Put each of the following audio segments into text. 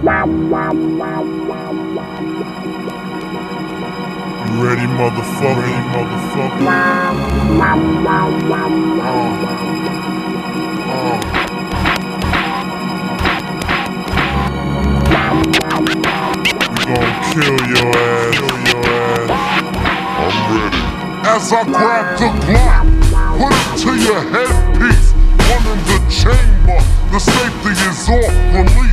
You ready, motherfucker? Ready, motherfucker? We gon' kill your ass. Kill your ass. I'm ready. As I grab the Glock, put it to your headpiece. One in the chamber, the safety is off. Release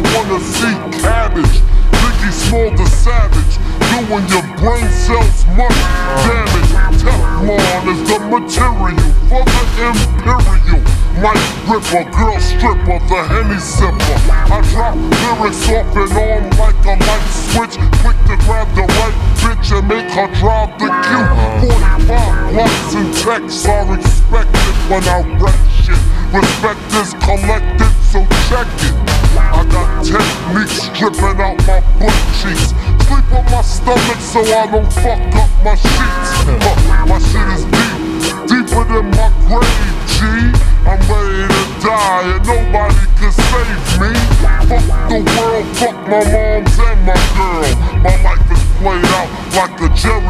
I wanna see cabbage. Biggie Small the savage, doing your brain cells much damage. Teflon is the material for the imperial. Mic ripper, girl stripper, the henny sipper. I drop lyrics off and on like a light switch. Quick to grab the right bitch and make her drive the Q. 45 blocks and techs are expected when I wreck shit. Respect is collected, so check it. Got techniques dripping out my butt cheeks. Sleep on my stomach so I don't fuck up my sheets. Huh, my shit is deep, deeper than my grave, G. I'm ready to die and nobody can save me. Fuck the world, fuck my moms and my girl. My life is played out like a Jerry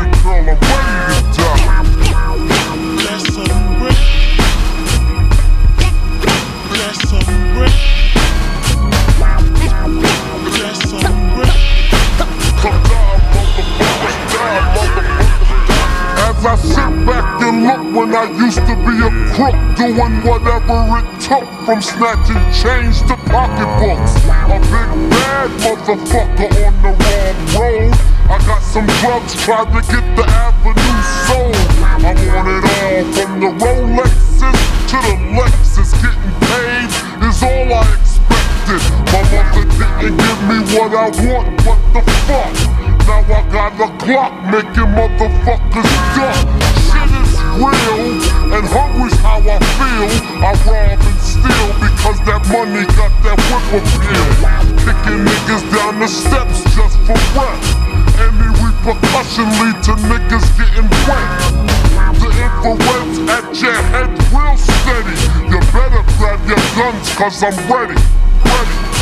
I sit back and look when I used to be a crook, doing whatever it took from snatching change to pocketbooks. A big bad motherfucker on the wrong road. I got some drugs, tried to get the avenue sold. I want it all from the Rolexes to the Lexus. Getting paid is all I expected. My mother didn't give me what I want, what the fuck? Now I got a Glock making motherfuckers duck. Shit is real, and hungry's how I feel. I rob and steal because that money got that whip appeal. Kicking niggas down the steps just for rep. Any repercussion lead to niggas getting wet. The infrared's at your head real steady. You better grab your guns cause I'm ready. Ready.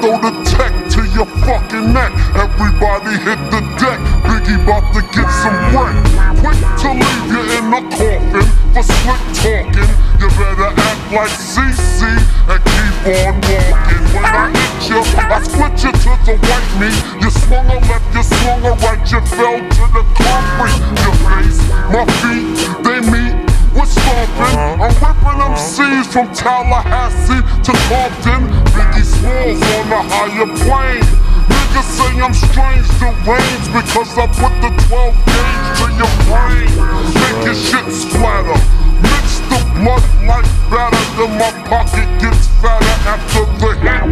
Throw the tech to your fucking neck. Everybody hit the deck. Biggie bout to get some wreck. Quick to leave you in the coffin for slick talking. You better act like CeCe and keep on walking. When I hit you, I split you to the white meat. You swung a left, you swung a right, you fell to the concrete. Your face, my feet, they meet. We're stomping. I'm ripping them from Tallahassee to Compton. On a higher plane. Niggas say I'm strange deranged because I put the 12 gauge to your brain. Your shit splatter. Mix the blood like batter, then my pocket gets fatter after the hit.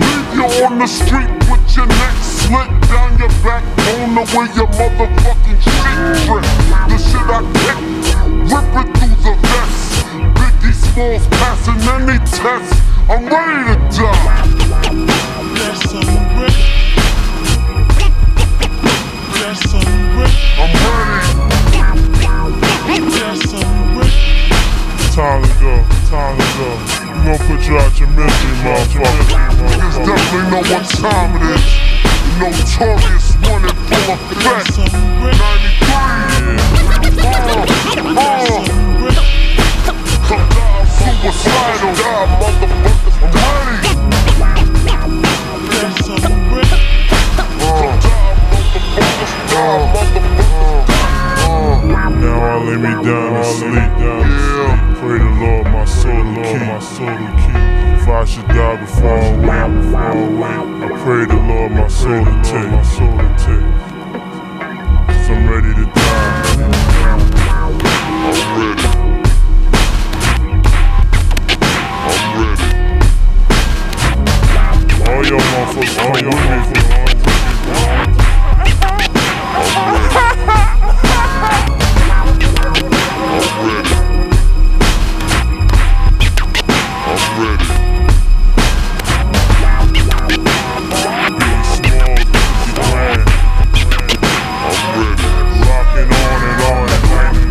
Leave you on the street with your neck slit down your backbone the way your motherfucking shit drip. The shit I kick, rip it through the vest. Biggie Smalls passing any test. I'm ready motherfucker. Niggas definitely know what time it is. Notorious one in full effect. some brick. 93. Oh, Bless oh. some brick. Come down, suicidal. Die, motherfuckers. Ready. Uh, Now I lay me down and sleep. Pray the Lord my soul keep. My soul should die before I win. I pray the Lord my soul to take. My soul to take. Cause I'm ready to die. I'm ready. I'm ready. All y'all motherfuckers, all y'all